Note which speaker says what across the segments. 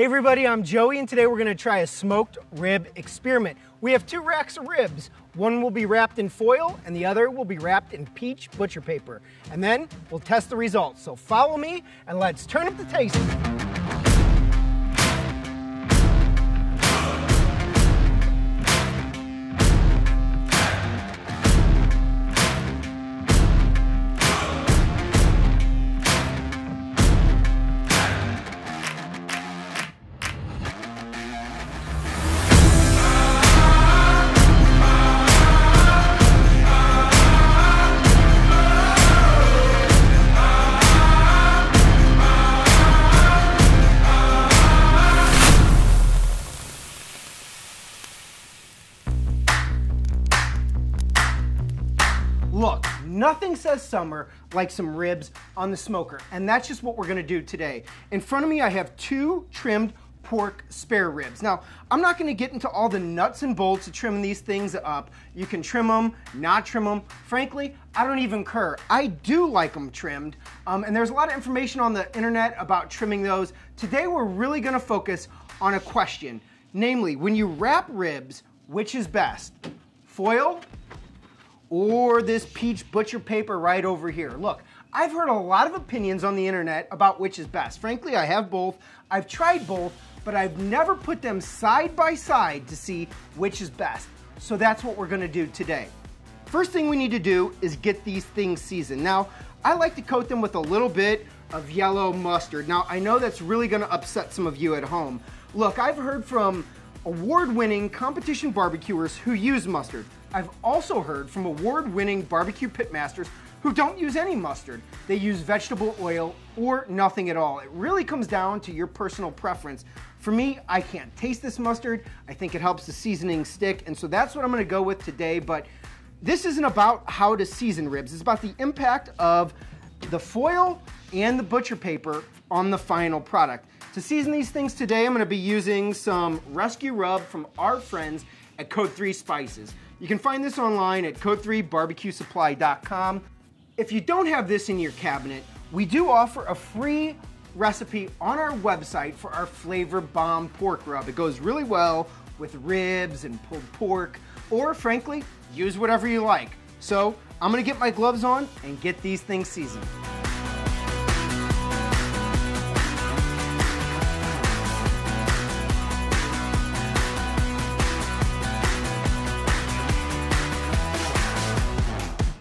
Speaker 1: Hey everybody, I'm Joey and today we're gonna try a smoked rib experiment. We have two racks of ribs. One will be wrapped in foil and the other will be wrapped in peach butcher paper. And then we'll test the results. So follow me and let's turn up the taste. Says summer like some ribs on the smoker, and that's just what we're gonna do today. In front of me, I have two trimmed pork spare ribs. Now, I'm not gonna get into all the nuts and bolts of trimming these things up. You can trim them, not trim them. Frankly, I don't even care. I do like them trimmed, um, and there's a lot of information on the internet about trimming those. Today, we're really gonna focus on a question, namely, when you wrap ribs, which is best? Foil or this peach butcher paper right over here. Look, I've heard a lot of opinions on the internet about which is best. Frankly, I have both. I've tried both, but I've never put them side by side to see which is best. So that's what we're gonna do today. First thing we need to do is get these things seasoned. Now, I like to coat them with a little bit of yellow mustard. Now, I know that's really gonna upset some of you at home. Look, I've heard from award-winning competition barbecuers who use mustard. I've also heard from award-winning barbecue pitmasters who don't use any mustard. They use vegetable oil or nothing at all. It really comes down to your personal preference. For me, I can't taste this mustard. I think it helps the seasoning stick, and so that's what I'm gonna go with today, but this isn't about how to season ribs. It's about the impact of the foil and the butcher paper on the final product. To season these things today, I'm gonna be using some rescue rub from our friends at Code 3 Spices. You can find this online at code3barbecuesupply.com. If you don't have this in your cabinet, we do offer a free recipe on our website for our Flavor Bomb pork rub. It goes really well with ribs and pulled pork, or frankly, use whatever you like. So I'm gonna get my gloves on and get these things seasoned.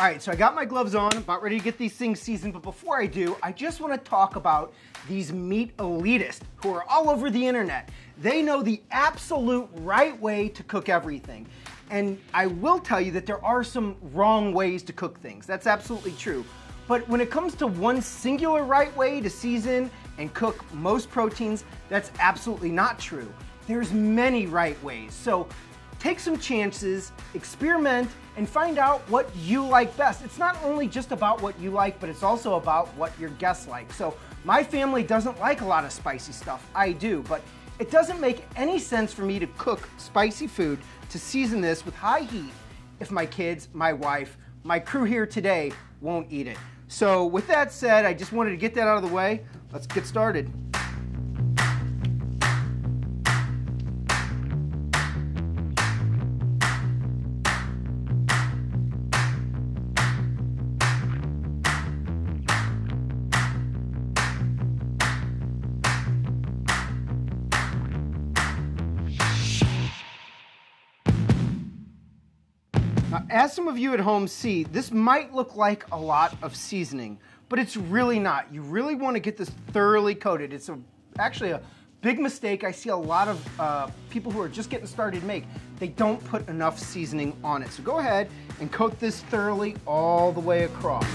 Speaker 1: All right, so I got my gloves on, about ready to get these things seasoned, but before I do, I just wanna talk about these meat elitists who are all over the internet. They know the absolute right way to cook everything. And I will tell you that there are some wrong ways to cook things. That's absolutely true. But when it comes to one singular right way to season and cook most proteins, that's absolutely not true. There's many right ways. So take some chances, experiment, and find out what you like best. It's not only just about what you like, but it's also about what your guests like. So my family doesn't like a lot of spicy stuff. I do, but it doesn't make any sense for me to cook spicy food to season this with high heat if my kids, my wife, my crew here today won't eat it. So with that said, I just wanted to get that out of the way. Let's get started. As some of you at home see, this might look like a lot of seasoning, but it's really not. You really want to get this thoroughly coated. It's a, actually a big mistake I see a lot of uh, people who are just getting started make. They don't put enough seasoning on it. So go ahead and coat this thoroughly all the way across.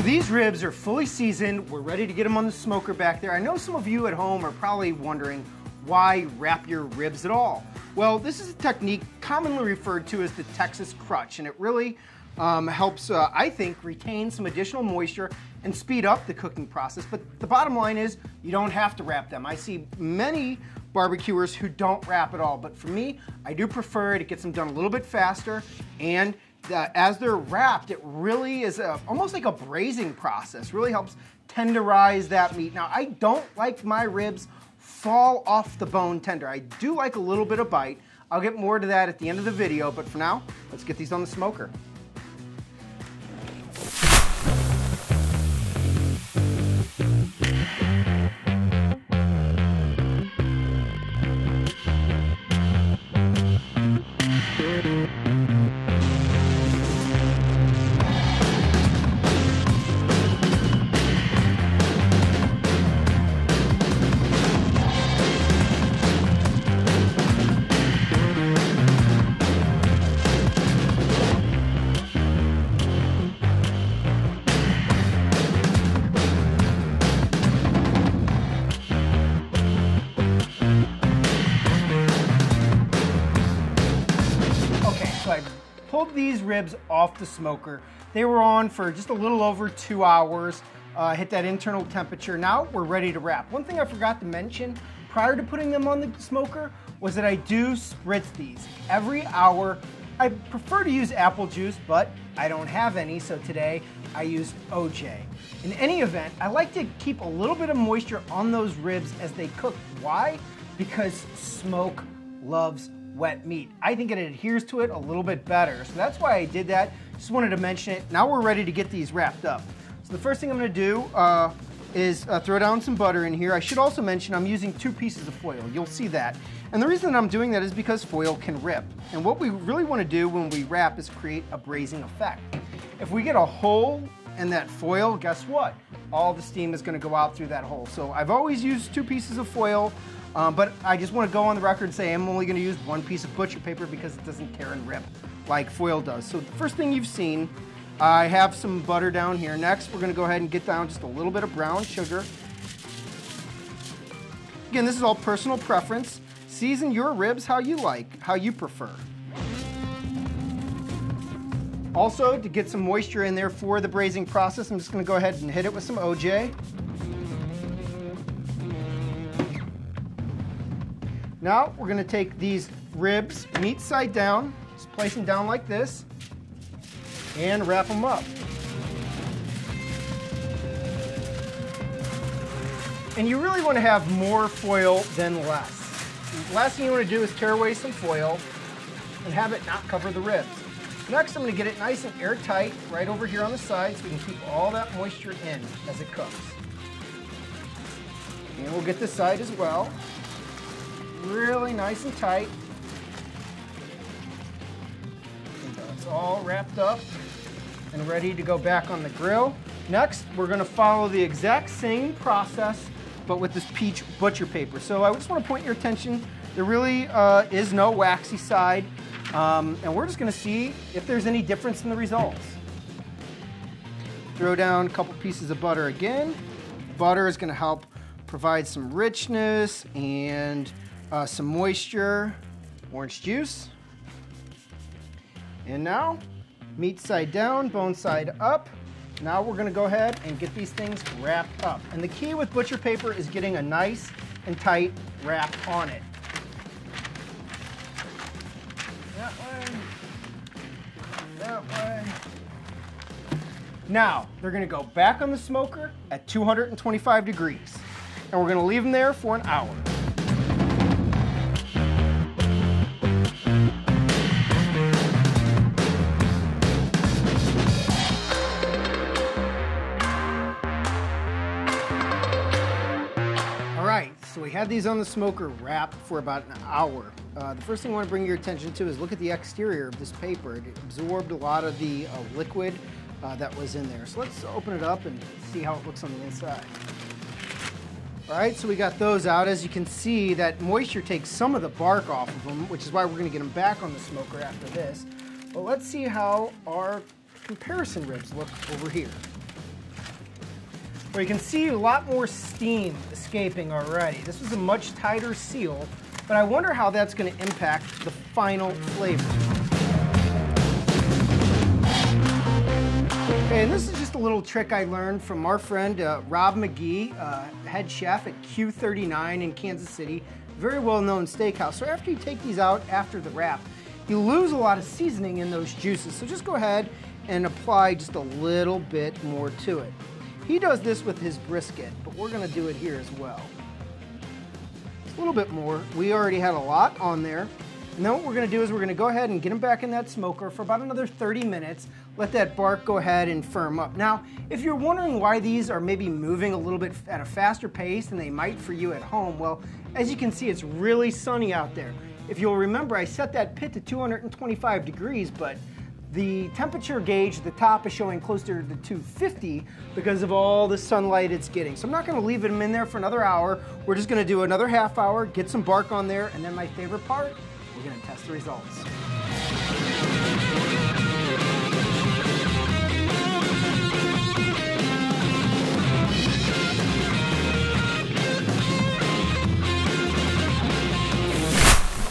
Speaker 1: So these ribs are fully seasoned. We're ready to get them on the smoker back there. I know some of you at home are probably wondering why wrap your ribs at all? Well, this is a technique commonly referred to as the Texas crutch, and it really um, helps, uh, I think, retain some additional moisture and speed up the cooking process. But the bottom line is you don't have to wrap them. I see many barbecuers who don't wrap at all, but for me, I do prefer it. It gets them done a little bit faster and that as they're wrapped, it really is a, almost like a braising process. Really helps tenderize that meat. Now, I don't like my ribs fall off the bone tender. I do like a little bit of bite. I'll get more to that at the end of the video, but for now, let's get these on the smoker. Pulled these ribs off the smoker. They were on for just a little over two hours, uh, hit that internal temperature. Now we're ready to wrap. One thing I forgot to mention prior to putting them on the smoker was that I do spritz these every hour. I prefer to use apple juice, but I don't have any, so today I used OJ. In any event, I like to keep a little bit of moisture on those ribs as they cook. Why? Because smoke loves wet meat. I think it adheres to it a little bit better. So that's why I did that. Just wanted to mention it. Now we're ready to get these wrapped up. So the first thing I'm gonna do uh, is uh, throw down some butter in here. I should also mention I'm using two pieces of foil. You'll see that. And the reason that I'm doing that is because foil can rip. And what we really wanna do when we wrap is create a braising effect. If we get a hole in that foil, guess what? All the steam is gonna go out through that hole. So I've always used two pieces of foil. Um, but I just want to go on the record and say I'm only going to use one piece of butcher paper because it doesn't tear and rip like foil does. So the first thing you've seen, I have some butter down here. Next, we're going to go ahead and get down just a little bit of brown sugar. Again, this is all personal preference. Season your ribs how you like, how you prefer. Also, to get some moisture in there for the braising process, I'm just going to go ahead and hit it with some OJ. Now we're gonna take these ribs, meat side down, just place them down like this, and wrap them up. And you really wanna have more foil than less. The last thing you wanna do is tear away some foil and have it not cover the ribs. Next, I'm gonna get it nice and airtight right over here on the side so we can keep all that moisture in as it cooks. And we'll get this side as well really nice and tight. it's all wrapped up and ready to go back on the grill. Next, we're gonna follow the exact same process, but with this peach butcher paper. So I just wanna point your attention, there really uh, is no waxy side, um, and we're just gonna see if there's any difference in the results. Throw down a couple pieces of butter again. Butter is gonna help provide some richness and uh, some moisture, orange juice. And now, meat side down, bone side up. Now we're gonna go ahead and get these things wrapped up. And the key with butcher paper is getting a nice and tight wrap on it. That way, that way. Now, they're gonna go back on the smoker at 225 degrees. And we're gonna leave them there for an hour. Had these on the smoker wrapped for about an hour. Uh, the first thing I want to bring your attention to is look at the exterior of this paper. It absorbed a lot of the uh, liquid uh, that was in there. So let's open it up and see how it looks on the inside. All right, so we got those out. As you can see, that moisture takes some of the bark off of them, which is why we're gonna get them back on the smoker after this. But let's see how our comparison ribs look over here where you can see a lot more steam escaping already. This was a much tighter seal, but I wonder how that's going to impact the final flavor. Okay, and this is just a little trick I learned from our friend uh, Rob Magee, uh, head chef at Q39 in Kansas City, very well-known steakhouse. So after you take these out after the wrap, you lose a lot of seasoning in those juices. So just go ahead and apply just a little bit more to it. He does this with his brisket, but we're gonna do it here as well. a little bit more. We already had a lot on there. And then what we're gonna do is we're gonna go ahead and get them back in that smoker for about another 30 minutes. Let that bark go ahead and firm up. Now, if you're wondering why these are maybe moving a little bit at a faster pace than they might for you at home, well, as you can see, it's really sunny out there. If you'll remember, I set that pit to 225 degrees, but the temperature gauge at the top is showing closer to 250 because of all the sunlight it's getting. So I'm not gonna leave them in there for another hour. We're just gonna do another half hour, get some bark on there, and then my favorite part, we're gonna test the results.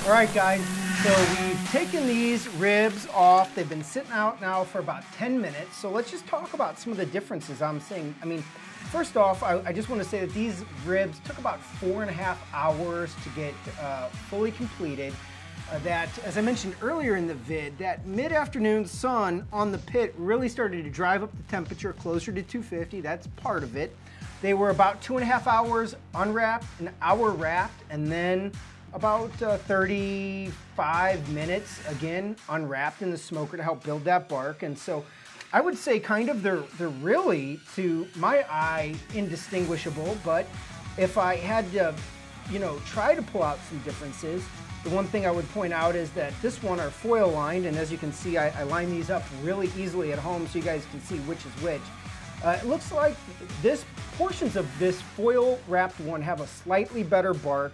Speaker 1: All right, guys, so we've taken these ribs off. They've been sitting out now for about 10 minutes. So let's just talk about some of the differences I'm seeing. I mean, first off, I, I just want to say that these ribs took about four and a half hours to get uh, fully completed. Uh, that, as I mentioned earlier in the vid, that mid-afternoon sun on the pit really started to drive up the temperature closer to 250. That's part of it. They were about two and a half hours unwrapped, an hour wrapped, and then about uh, 35 minutes again unwrapped in the smoker to help build that bark. And so I would say kind of they're they're really to my eye indistinguishable. But if I had to you know try to pull out some differences the one thing I would point out is that this one are foil lined. And as you can see I, I line these up really easily at home so you guys can see which is which. Uh, it looks like this portions of this foil wrapped one have a slightly better bark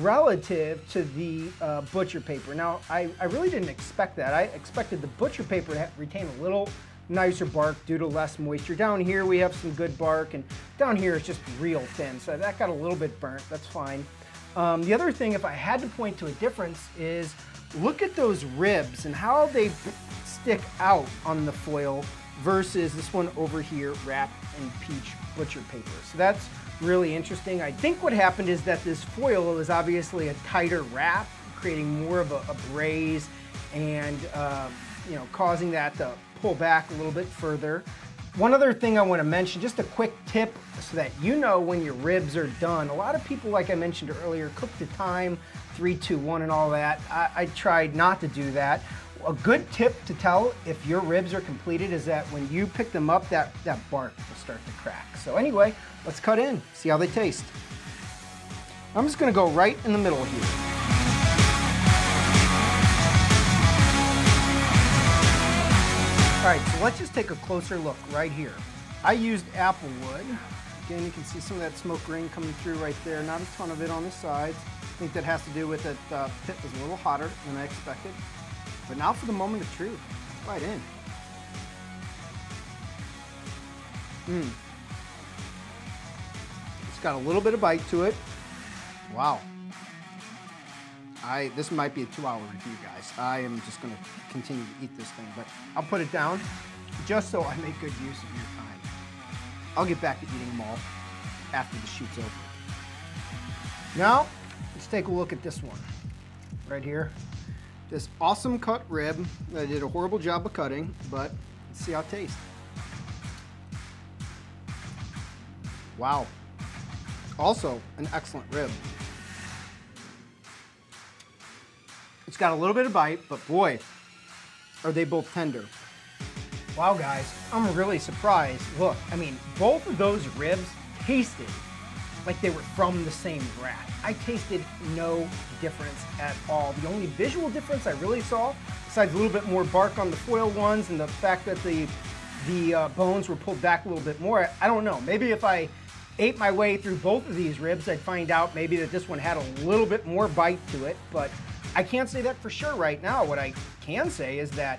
Speaker 1: relative to the uh, butcher paper. Now, I, I really didn't expect that. I expected the butcher paper to retain a little nicer bark due to less moisture. Down here we have some good bark and down here it's just real thin. So that got a little bit burnt, that's fine. Um, the other thing, if I had to point to a difference, is look at those ribs and how they stick out on the foil versus this one over here wrapped in peach butcher paper. So that's really interesting. I think what happened is that this foil is obviously a tighter wrap, creating more of a, a braise and uh, you know causing that to pull back a little bit further. One other thing I want to mention, just a quick tip so that you know when your ribs are done. A lot of people, like I mentioned earlier, cook to time, three, two, one, and all that. I, I tried not to do that a good tip to tell if your ribs are completed is that when you pick them up, that, that bark will start to crack. So anyway, let's cut in, see how they taste. I'm just gonna go right in the middle here. All right, so let's just take a closer look right here. I used apple wood. Again, you can see some of that smoke ring coming through right there. Not a ton of it on the sides. I think that has to do with it, uh, pit was a little hotter than I expected. But now for the moment of truth. Right in. Mmm. It's got a little bit of bite to it. Wow. I this might be a two-hour review, guys. I am just to continue to eat this thing, but I'll put it down just so I make good use of your time. I'll get back to eating them all after the shoot's over. Now, let's take a look at this one right here. This awesome cut rib I did a horrible job of cutting, but let's see how it tastes. Wow. Also, an excellent rib. It's got a little bit of bite, but boy, are they both tender. Wow, guys, I'm really surprised. Look, I mean, both of those ribs tasted like they were from the same grass. I tasted no difference at all. The only visual difference I really saw, besides a little bit more bark on the foil ones and the fact that the the uh, bones were pulled back a little bit more, I don't know. Maybe if I ate my way through both of these ribs, I'd find out maybe that this one had a little bit more bite to it, but I can't say that for sure right now. What I can say is that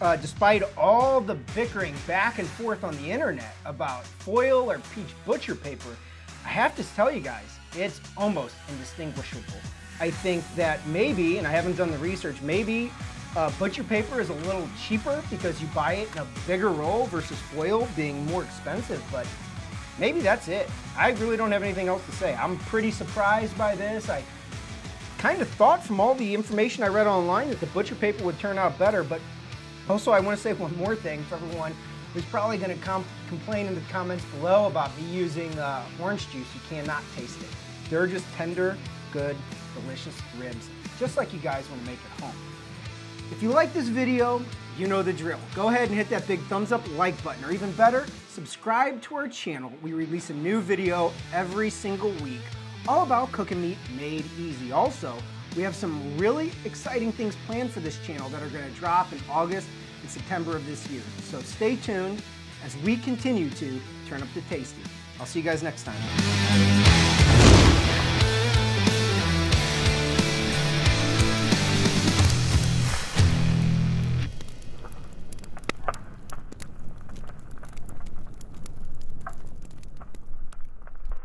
Speaker 1: uh, despite all the bickering back and forth on the internet about foil or peach butcher paper, I have to tell you guys, it's almost indistinguishable. I think that maybe, and I haven't done the research, maybe uh, butcher paper is a little cheaper because you buy it in a bigger roll versus foil being more expensive, but maybe that's it. I really don't have anything else to say. I'm pretty surprised by this. I kind of thought from all the information I read online that the butcher paper would turn out better, but also I want to say one more thing for everyone who's probably going to com complain in the comments below about me using uh, orange juice. You cannot taste it. They're just tender, good, delicious ribs, just like you guys want to make at home. If you like this video, you know the drill. Go ahead and hit that big thumbs up like button, or even better, subscribe to our channel. We release a new video every single week, all about cooking meat made easy. Also, we have some really exciting things planned for this channel that are gonna drop in August and September of this year. So stay tuned as we continue to turn up the tasty. I'll see you guys next time.